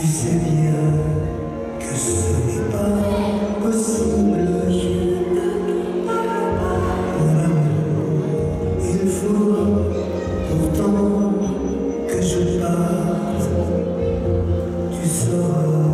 Tu sais bien que ce n'est pas possible. Mon amour, il faut pourtant que je parte. Tu sors.